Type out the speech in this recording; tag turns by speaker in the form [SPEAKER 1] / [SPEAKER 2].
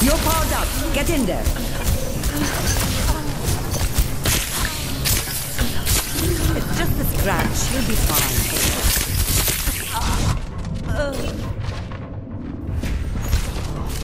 [SPEAKER 1] You're powered up. Get in there. It's just a scratch. You'll be fine.